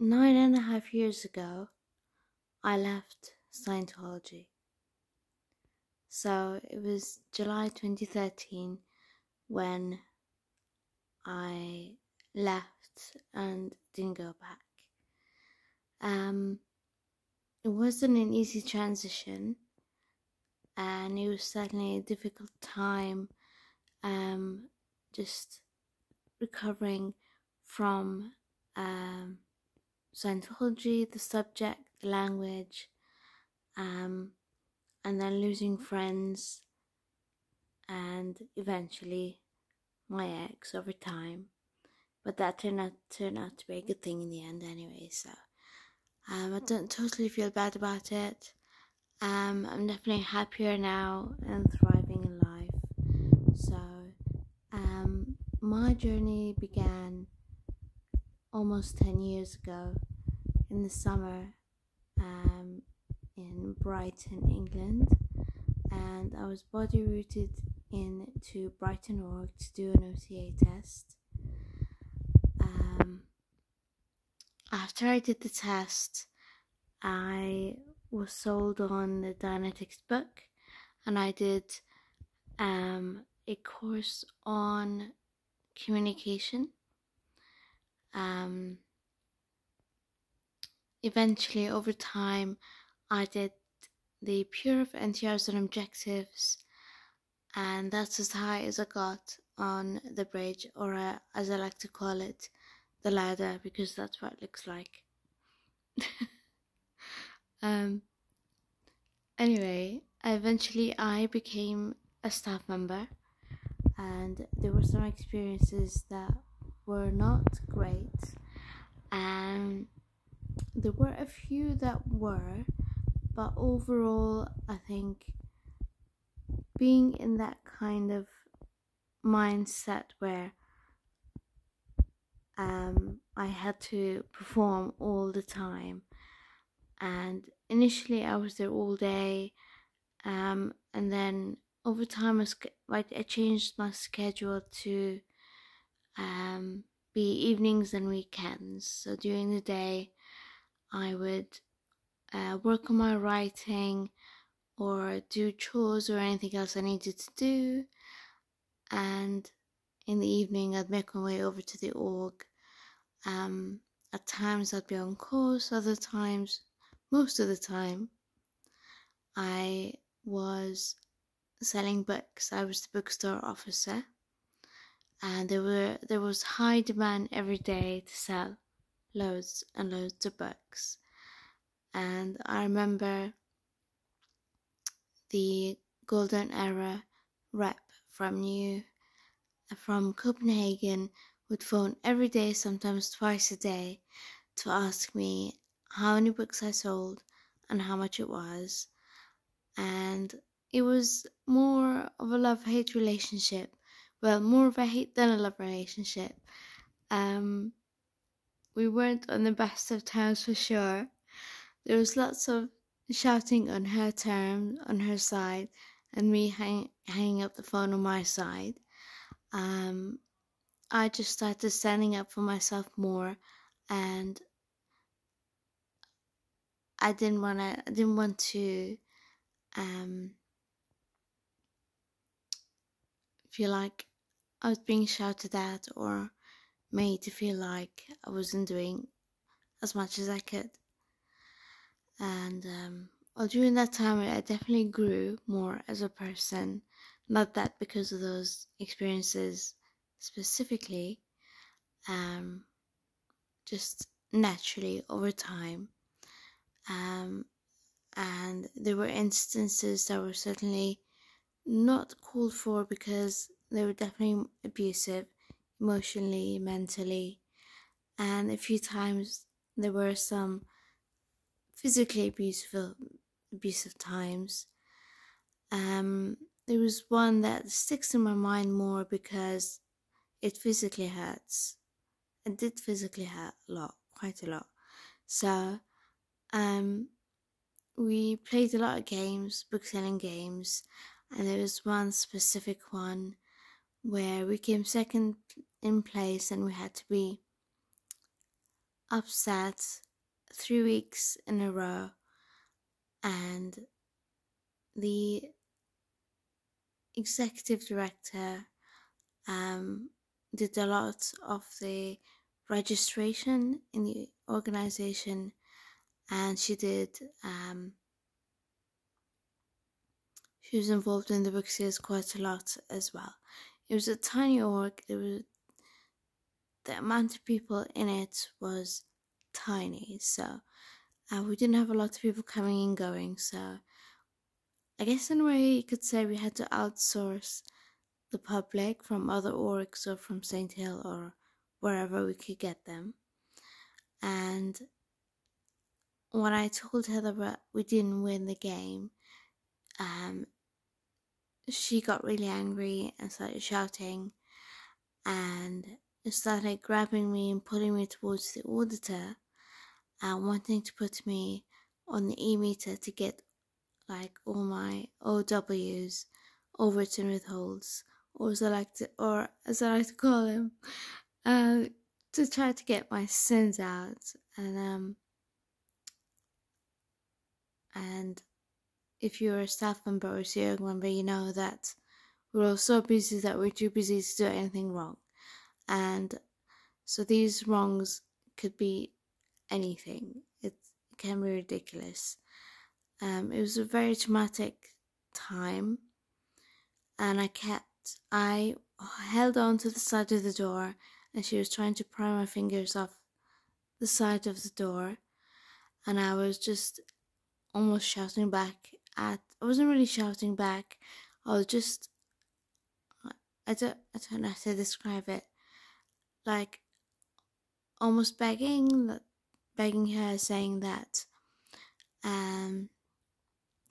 nine and a half years ago, I left Scientology. So it was July 2013 when I left and didn't go back. Um, it wasn't an easy transition, and it was certainly a difficult time. Um, just recovering from um, Scientology, the subject, the language, um, and then losing friends, and eventually my ex over time. But that turned out turned out to be a good thing in the end, anyway. So um, I don't totally feel bad about it. Um, I'm definitely happier now and thriving in life. So um, my journey began almost 10 years ago in the summer um, in Brighton, England, and I was body routed into Brighton Org to do an OCA test. Um, after I did the test, I was sold on the Dianetics book, and I did um, a course on communication. Um, eventually, over time, I did the Purif and TRs and objectives, and that's as high as I got on the bridge, or uh, as I like to call it, the ladder, because that's what it looks like. um, anyway, eventually I became a staff member and there were some experiences that were not great and there were a few that were but overall i think being in that kind of mindset where um, i had to perform all the time and initially i was there all day um, and then over time, I, I changed my schedule to um, be evenings and weekends. So during the day, I would uh, work on my writing or do chores or anything else I needed to do. And in the evening, I'd make my way over to the org. Um, at times, I'd be on course, other times, most of the time, I was selling books. I was the bookstore officer, and there were there was high demand every day to sell loads and loads of books. And I remember the golden era rep from New from Copenhagen would phone every day, sometimes twice a day, to ask me how many books I sold and how much it was. And it was more of a love hate relationship. Well, more of a hate than a love relationship. Um, we weren't on the best of terms for sure. There was lots of shouting on her terms, on her side, and me hang, hanging up the phone on my side. Um, I just started standing up for myself more, and I didn't want to. I didn't want to um, feel like I was being shouted at or made to feel like I wasn't doing as much as I could. And um, well, during that time, I definitely grew more as a person. Not that because of those experiences specifically, um, just naturally over time. Um, and there were instances that were certainly not called for because they were definitely abusive emotionally, mentally, and a few times there were some physically abusive abusive times. Um, there was one that sticks in my mind more because it physically hurts. It did physically hurt a lot, quite a lot. So, um, we played a lot of games, book selling games, and there was one specific one where we came second in place and we had to be upset three weeks in a row, and the executive director um, did a lot of the registration in the organization, and she did. Um, she was involved in the book sales quite a lot as well. It was a tiny org. It was the amount of people in it was tiny, so uh, we didn't have a lot of people coming and going. So I guess in a way you could say we had to outsource the public from other orgs or from Saint Hill or wherever we could get them. And when I told Heather we didn't win the game, um, she got really angry and started shouting and started grabbing me and pulling me towards the auditor and wanting to put me on the e-meter to get like all my OWs, overwritten withholds, or as I like to, or as I like to call them, uh, to try to get my sins out. And um, and if you're a staff member or a Sea Org member, you know that we're all so busy that we're too busy to do anything wrong. And so these wrongs could be anything. It can be ridiculous. Um, it was a very traumatic time, and I kept, I held on to the side of the door, and she was trying to pry my fingers off the side of the door, and I was just almost shouting back at, I wasn't really shouting back, I was just, I don't, I don't know how to describe it, like almost begging, begging her, saying that, um,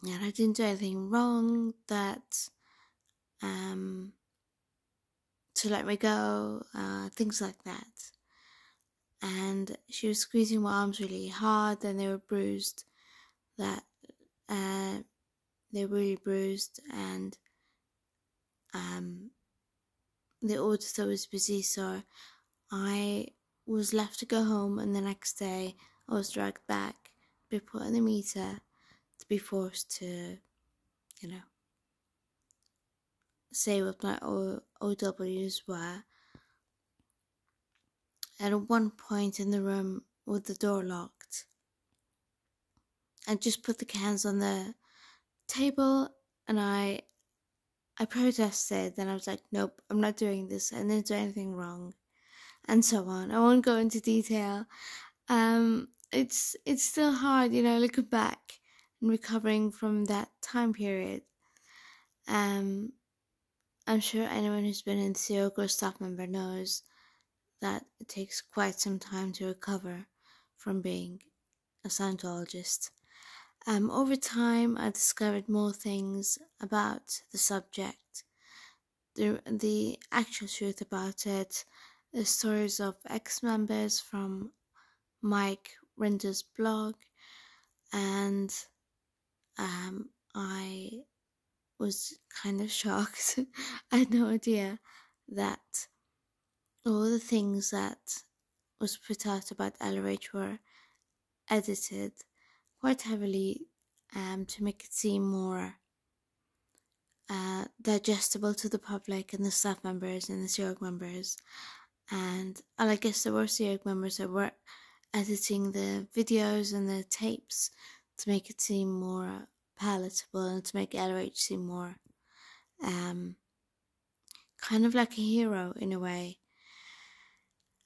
and I didn't do anything wrong, that um, to let me go, uh, things like that. And she was squeezing my arms really hard, and they were bruised. That uh, they were really bruised, and um, the auditor was busy, so I was left to go home. And the next day, I was dragged back, to be put in the meter to be forced to, you know, say what my OWs were. At one point in the room with the door locked, I just put the cans on the table and I I protested and I was like, nope, I'm not doing this. I didn't do anything wrong. And so on. I won't go into detail. Um, it's it's still hard, you know, looking back and recovering from that time period. Um, I'm sure anyone who's been in the or staff member knows that it takes quite some time to recover from being a Scientologist. Um, over time, I discovered more things about the subject, the, the actual truth about it, the stories of ex members from Mike Rinder's blog, and um, I was kind of shocked. I had no idea that all the things that was put out about LRH were edited quite heavily um, to make it seem more uh, digestible to the public and the staff members and the Sea Org members. And I guess there were Sea Org members that were editing the videos and the tapes to make it seem more palatable and to make LRH seem more um, kind of like a hero in a way.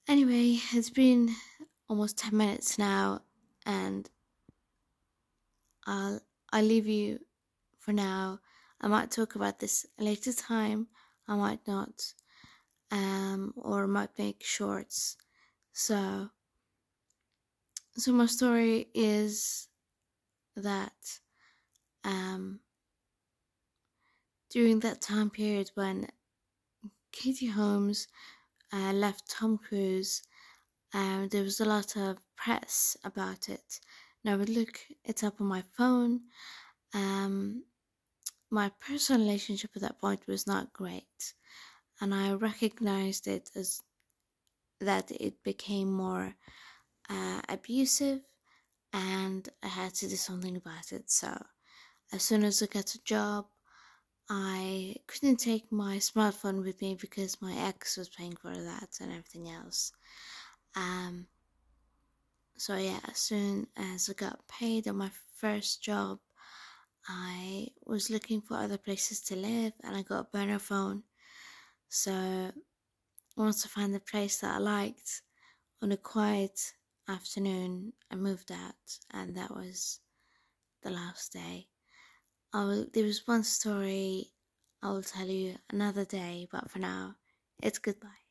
Anyway, it's been almost 10 minutes now, and I'll, I'll leave you for now. I might talk about this later time, I might not, um, or might make shorts. So, so my story is that um, during that time period when Katie Holmes uh, left Tom Cruise, um, there was a lot of press about it. And I would look it up on my phone. Um, my personal relationship at that point was not great, and I recognized it as that it became more uh, abusive and I had to do something about it. So, as soon as I got a job, I couldn't take my smartphone with me because my ex was paying for that and everything else. Um, so yeah, as soon as I got paid on my first job, I was looking for other places to live and I got a burner phone. So once I found a place that I liked on a quiet afternoon, I moved out and that was the last day. I will, there was one story I will tell you another day, but for now, it's goodbye.